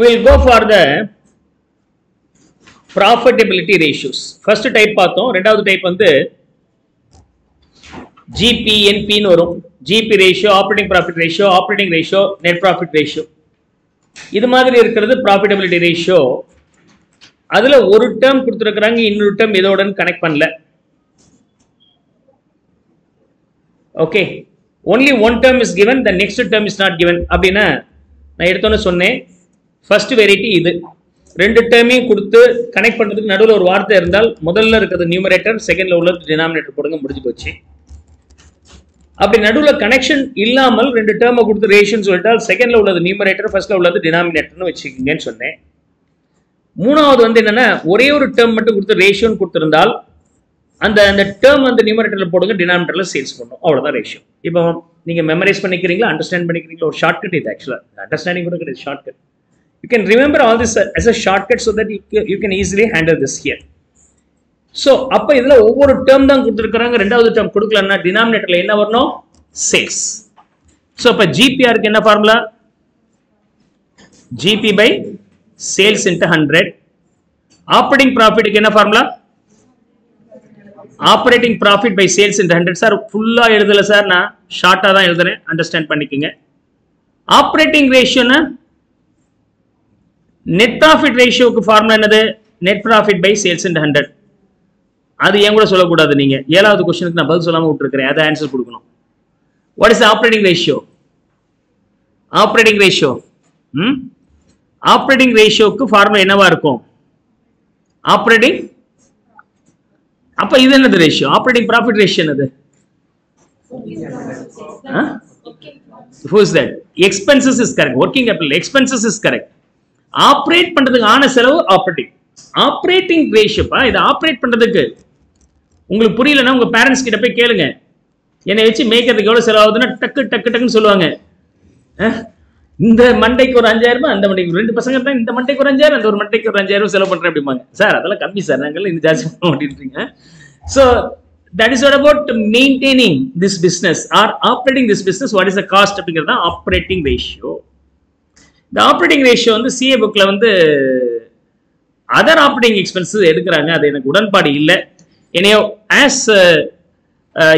Will go for the profitability ratios first type பார்த்தோம். ரெண்டாவது type வந்து ஜிபிஎன்பின்னு வரும். GP ratio operating profit ratio operating ratio net profit ratio இது மாதிரி இருக்கிறது ப்ராஃபிட்டபிலிட்டி ரேஷியோ அதுல ஒரு டேர்ம் கொடுத்துருக்குறாங்க இன்னொரு டேர்ம் இதோடன்னு கனெக்ட் பண்ணல. Okay only one term is given the next term is not given அப்படின்னா நான் எடுத்தோன்னு சொன்னேன். ஃபர்ஸ்ட் வெரைட்டி இது. ரெண்டு டேர்மையும் கொடுத்து கனெக்ட் பண்றதுக்கு நடுவில் ஒரு வார்த்தை இருந்தால் முதல்ல இருக்கிறது நியூமரேட்டர் செகண்ட்ல உள்ளது டினாமினேட்டர் போடுங்க முடிஞ்சு போச்சு. அப்படி நடுவில் கனெக்ஷன் இல்லாமல் ரெண்டு டேர்மை கொடுத்து ரேஷன் சொல்லிட்டால் செகண்ட்ல உள்ளது நியூமரேட்டர் ஃபர்ஸ்ட்ல உள்ளது டினாமினேட்டர்னு வச்சுக்கோங்கன்னு சொன்னேன். மூணாவது வந்து என்னென்னா ஒரே ஒரு டேர்ம் மட்டும் கொடுத்து ரேஷியோன்னு கொடுத்துருந்தால் அந்த அந்த டேர்ம் வந்து நியூமரேட்டர்ல போடுங்க டினாமினேட்டரில் சேல்ஸ் பண்ணும். அவ்வளோதான் ரேஷியோ இப்போ நீங்க மெமரைஸ் பண்ணிக்கிறீங்களா அண்டர்ஸ்டாண்ட் பண்ணிக்கிறீங்களா? ஒரு ஷார்ட்கட் இது ஆக்சுவலா அண்டர்ஸ்டாண்டிங் கூட கிடையாது shortcut You can remember all this uh, as a shortcut so that you can easily handle this here. So அப்போ இதுல ஒவ்வொரு டேர்ம் தான் கொடுத்துருக்காங்க ரெண்டாவது டேர்ம் கொடுக்கலன்னா டினாமினேட்டர்ல என்ன வரணும்? சேல்ஸ் ஸோ அப்போ ஜிபிஆருக்கு என்ன formula GP by sales into hundred operating ப்ராஃபிட்டுக்கு என்ன formula operating profit by sales into hundred sir ஃபுல்லா எழுதல சார் நான் ஷார்ட்டா தான் எழுதுறேன். அண்டர்ஸ்டாண்ட் பண்ணிக்கோங்க. ஆப்ரேட்டிங் ரேஷியோன்னா நெட் ப்ராஃபிட் ரேஷியோக்கு ஃபார்முலா என்னது? Net profit by sales and hundred அது ஏன் கூட சொல்லக்கூடாது நீங்கள் ஏழாவது கொஸ்டினுக்கு நான் பதில் சொல்லாம விட்டுருக்கிறேன். அதை ஆன்சர் கொடுக்கணும். What is operating ratio operating ratio hmm? Operating ரேஷியோக்கு formula என்னவா இருக்கும்? ஆப்ரேட்டிங் அப்போ இது என்னது ரேஷியோ ஆப்ரேட்டிங் ப்ராஃபிட் ரேஷியோ என்னது? Who is that? Expenses correct working working capital. Expenses is operate பண்றதுக்கு ஆன செலவு ஆப்ரேட்டிங் ஆப்ரேட்டிங் ரேஷியோப்பா இதை ஆப்ரேட் பண்றதுக்கு. உங்களுக்கு புரியலன்னா உங்க பேரண்ட்ஸ் கிட்ட போய் கேளுங்க. என்னை வச்சு மேய்க்கிறதுக்கு எவ்வளவு செலவாகுதுன்னா டக்கு டக்கு டக்குன்னு சொல்லுவாங்க. இந்த மண்டைக்கு ஒரு அஞ்சாயிரம் ரூபாய் அந்த மண்டைக்கு ரெண்டு பசங்க தான் இந்த மண்டைக்கு ஒரு அஞ்சாயிரம் அந்த ஒரு மண்டைக்கு ஒரு அஞ்சாயிரம் செலவு பண்றேன் அப்படிம்பாங்க. சார் அதெல்லாம் கம்மி சார் நாங்கள் இந்த ஜாஸ்தி பண்ண மாட்டேன்றீங்க. So that is what about maintaining this business or operating this business what is the cost அப்படிங்கிறது தான் ஆப்ரேட்டிங் ரேஷியோ இந்த ஆப்ரேட்டிங் ரேஷியோ வந்து சிஏ புக்கில் வந்து அதர் ஆப்ரேட்டிங் எக்ஸ்பென்சஸ் எடுக்கிறாங்க. அது எனக்கு உடன்பாடு இல்லை. என்னையோ as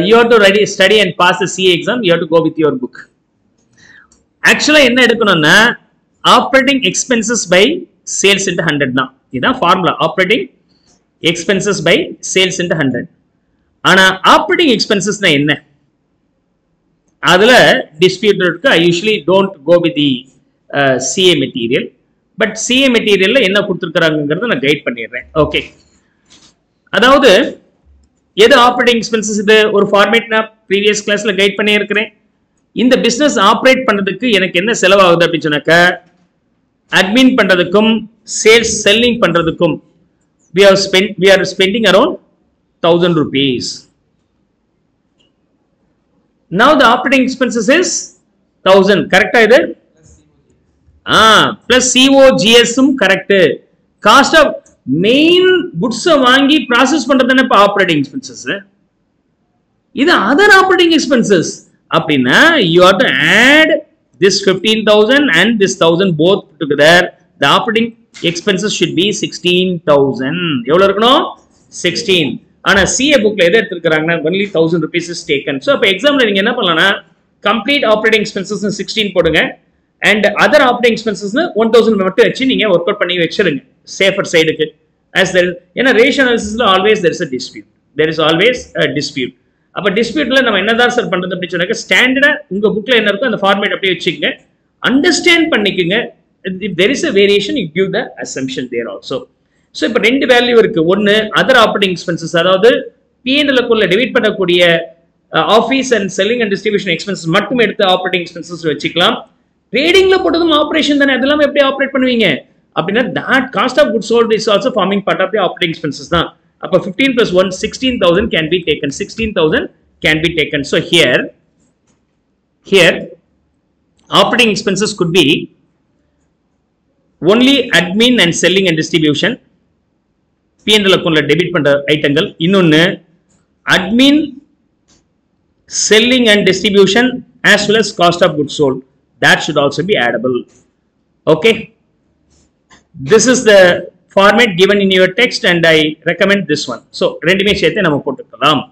you have to ready study and pass the CA exam you have to go with your book ஆக்சுவலாக என்ன எடுக்கணும்னா operating expenses by sales into hundred தான். இதுதான் formula operating expenses by sales into hundred ஆனால் operating எக்ஸ்பென்சஸ்னா என்ன? அதில் டிஸ்பியூட்டருக்கு I usually don't go with the CA material but CA மெட்டீரியல்ல என்ன கொடுத்துருக்குறாங்கிறத நான் கைட் பண்ணிடுறேன். ஓகே அதாவது எது ஆப்ரேட்டிங் எக்ஸ்பென்சஸ் இது? ஒரு ஃபார்மேட் நான் ப்ரீவியஸ் கிளாஸ்ல கைட் பண்ணியிருக்கிறேன். இந்த பிசினஸ் ஆப்ரேட் பண்ணுறதுக்கு எனக்கு என்ன செலவாகுது அப்படின்னு சொன்னாக்க அட்மின் பண்றதுக்கும் சேல்ஸ் செல்லிங் பண்றதுக்கும் we have spent we are spending around 1000 rupees. Now the operating expenses is 1000 கரெக்டா இது? பிளஸ் சிஓஜிஎஸும் கரெக்ட் காஸ்ட் ஆஃப் மெயின் குட்ஸை வாங்கி ப்ராசஸ் பண்றது தானே இப்போ ஆப்ரேட்டிங் எக்ஸ்பென்சஸ் இது அதர் ஆப்ரேட்டிங் எக்ஸ்பென்சஸ் அப்படின்னா you have to add this fifteen thousand and this thousand both together the operating expenses should be sixteen thousand எவ்வளோ இருக்கணும்? சிக்ஸ்டீன் ஆனா சிஏ புக்ல எதை எடுத்துருக்காங்கன்னா only thousand rupees is taken so அப்போ எக்ஸாம்ல நீங்க என்ன பண்ணலாம்னா கம்ப்ளீட் ஆப்ரேட்டிங் எக்ஸ்பென்சஸ் சிக்ஸ்டீன் போடுங்க. And other operating expenses one thousand மட்டும் வச்சு நீங்கள் ஒர்க் அவுட் பண்ணி வச்சிருங்க. சேஃபர் சைடுக்கு ஆஸ் தெர் ஏன்னா ரேஷன் அனாலிசிஸில் always there is a dispute there is always a dispute அப்போ டிஸ்பியூட்டில் நம்ம என்னதான் சார் பண்ணுறது அப்படின்னு சொன்னாக்க ஸ்டாண்டர்டாக உங்கள் புக்கில் என்ன இருக்கோ அந்த ஃபார்மேட் அப்படியே வச்சுக்கோங்க. அண்டர்ஸ்டாண்ட் பண்ணிக்கோங்க. If there is a variation you give the assumption there also so இப்போ ரெண்டு வேல்யூ இருக்கு. ஒன்று அதர் ஆப்ரேட்டிங் எக்ஸ்பென்சஸ் அதாவது பிஎன்எல்க்குள்ள டெபிட் பண்ணக்கூடிய office and selling and distribution expenses மட்டும் எடுத்து ஆப்ரேட்டிங் எக்ஸ்பென்சஸ் வச்சுக்கலாம். ட்ரேடிங்கில் போட்டதும் ஆப்ரேஷன் தானே? அதெல்லாம் எப்படி ஆப்ரேட் பண்ணுவீங்க? அப்படின்னா that cost of good sold is also forming part of the operating expenses தான். அப்போ fifteen plus one sixteen thousand can be taken sixteen thousand can be taken so here here operating expenses could be only admin and selling and distribution PNL அக்கௌண்ட்ல debit பண்ற ஐட்டங்கள் இன்னொன்று admin selling and distribution as well as cost of good sold that should also be addable okay this is the format given in your text and I recommend this one. So ரெண்டுமே சேர்த்து நம்ம போட்டுக்கலாம்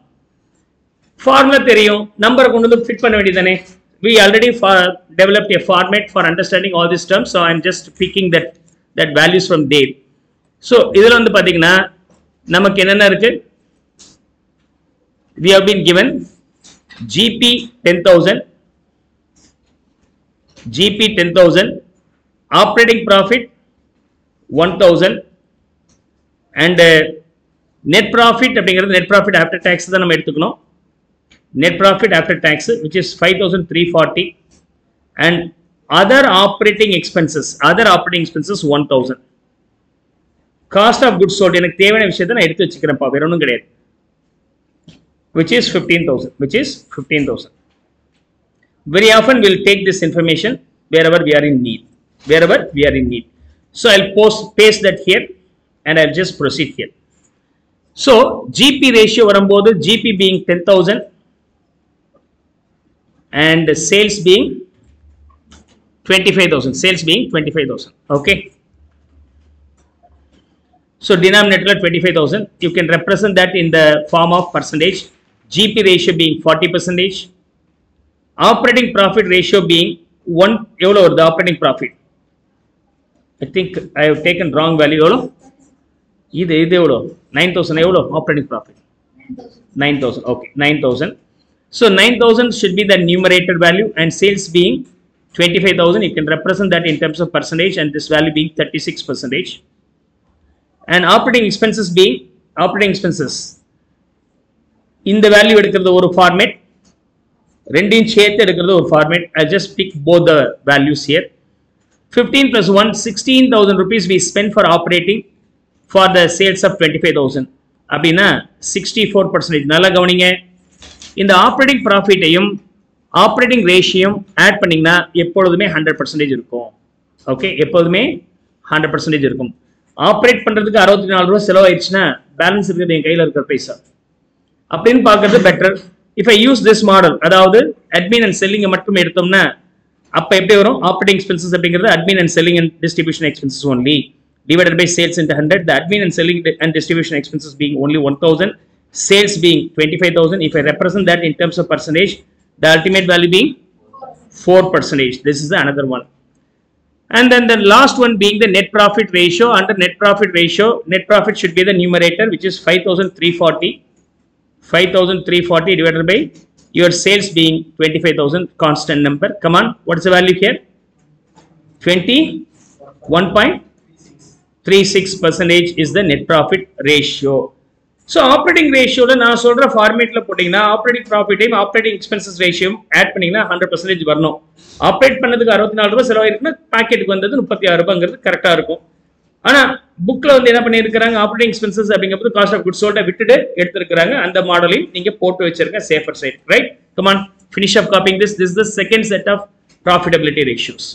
formula தெரியும் நம்பரை கொண்டு வந்து fit பண்ண வேண்டியதானே we already for, developed a format for understanding all these terms so i'm just picking that that values from there so இதுல வந்து பாத்தீங்கன்னா நமக்கு என்னென்ன இருக்கு we have been given gp 10000 gp 10000 operating profit 1000 and net profit அப்படிங்கிறது net profit after tax தான் நம்ம எடுத்துக்கணும் net profit after tax which is 5340 and other operating expenses other operating expenses 1000 cost of goods sold எனக்கு தேவையான விஷயத்தை நான் எடுத்து வச்சுக்கிறேன்ப்பா வேற ஒன்றும் கிடையாது which is 15000 which is 15000 very often we'll take this information wherever we are in need. Wherever we are in need. So i'll post paste that here and i'll just proceed here. So gp ratio varumbodhu gp being 10000 and sales being 25000 sales being 25000 okay? So denominator 25000 you can represent that in the form of percentage. Gp ratio being 40 percentage. Operating profit ratio being 1 எவ்வளோ வருது operating profit I think I have taken wrong value எவ்வளோ இது இது எவ்வளோ 9,000 எவ்வளோ operating profit 9,000 okay 9,000 so 9,000 should be the numerator value and sales being 25,000 you can represent that in terms of percentage and this value being 36 percentage and operating expenses being operating expenses இந்த value எடுக்கிறது ஒரு format ரெண்டையும் சேர்த்து எடுக்கிறது ஒரு format I just pick both the values here fifteen plus one sixteen thousand rupees we spend for operating for the sales of twenty five thousand அப்படின்னா sixty four percentage நல்லா கவனிங்க. இந்த ஆப்ரேட்டிங் ப்ராஃபிட்டையும் ஆப்ரேட்டிங் ரேஷியும் ஆட் பண்ணிங்கன்னா எப்பொழுதுமே hundred percentage இருக்கும். Okay எப்போதுமே ஹண்ட்ரட் பர்சன்டேஜ் இருக்கும். ஆப்ரேட் பண்ணுறதுக்கு அறுபத்தி நாலு ரூபா செலவாயிடுச்சுன்னா பேலன்ஸ் இருக்கிறது என் கையில் இருக்கிற பைசா. அப்படின்னு பார்க்கறது better if I use this model அதாவது அட்மின் அண்ட் செல்லிங்கை மட்டும் எடுத்தோம்னா அப்போ எப்படி வரும் ஆப்ரேட்டிங் எக்ஸ்பென்சஸ் அப்படிங்கிறது admin and selling and distribution expenses only divided by sales into 100 the admin and selling and distribution expenses being only 1000 sales being 25000 if i represent that in terms of percentage the ultimate value being 4 percentage this is the another one and then the last one being the net profit ratio under net profit ratio net profit should be the numerator which is 5340 5340 divided by your sales being 25000 constant number. Come on what's the value here? 21.36 percentage is the net profit ratio. So operating ரேஷியோவில் நான் சொல்கிற ஃபார்மேட்டில் போட்டிங்கன்னா operating ப்ராஃபிட்டையும் operating expenses ரேஷியோயும் add பண்ணிங்கன்னா hundred percentage வரணும். Operate பண்ணதுக்கு அறுபத்தி நாலு ரூபா செலவாயிருக்குன்னா பாக்கெட்டுக்கு வந்தது முப்பத்தி ஆறு ரூபாங்கிறது கரெக்டாக இருக்கும். ஆனா புக்ல வந்து என்ன பண்ணியிருக்கிறாங்க? ஆப்ரேட்டிங் எக்ஸ்பென்சஸ் அப்படிங்கிறது காஸ்ட் ஆஃப் குட் சோல்ட விட்டுட்டு எடுத்திருக்கிறாங்க. அந்த மாடலையும் நீங்க போட்டு வச்சிருக்க safer side right come on finish off copping this this the second set of profitability ratios